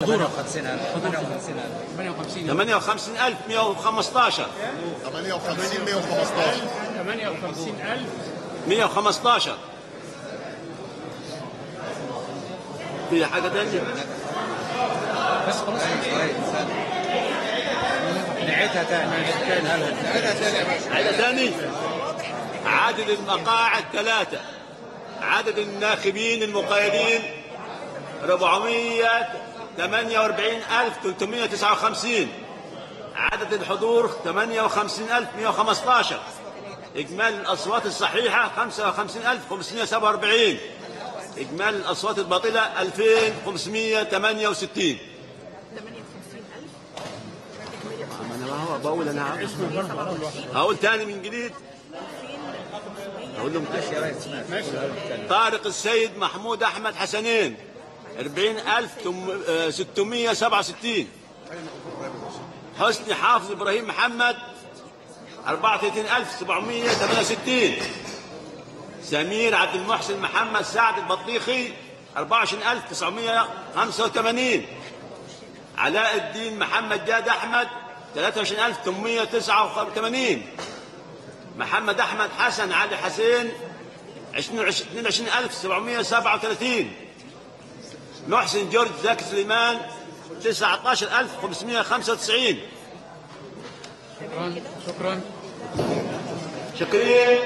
58000 58000 58115 58 115 58000 115 في حاجة تانية بس خلاص نعيدها تاني نعيدها تاني حاجة تاني عدد المقاعد ثلاثة عدد الناخبين المقيدين 448359 عدد الحضور 58115 إجمالي الأصوات الصحيحة 55547 إجمالي الأصوات الباطلة 2568 أنا ما هو بقول أنا عارف. هقول تاني من جديد. أقول لهم ماشي. طارق السيد محمود أحمد حسنين. 40667 حسني حافظ إبراهيم محمد 34768 سمير عبد المحسن محمد سعد البطيخي 24985 علاء الدين محمد جاد أحمد 23889 محمد أحمد حسن علي حسين 22737 محسن جورج زكي سليمان 19595 شكرا. شكرا. شكرين